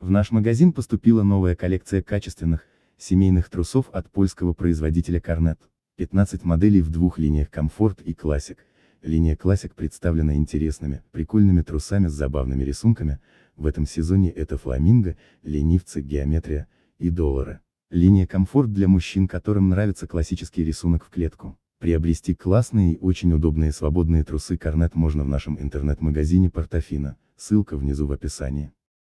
В наш магазин поступила новая коллекция качественных, семейных трусов от польского производителя Carnet. 15 моделей в двух линиях Комфорт и классик. Линия классик представлена интересными, прикольными трусами с забавными рисунками, в этом сезоне это фламинго, ленивцы, геометрия и доллары. Линия Комфорт для мужчин, которым нравится классический рисунок в клетку. Приобрести классные и очень удобные свободные трусы Корнет можно в нашем интернет-магазине Портофино, ссылка внизу в описании.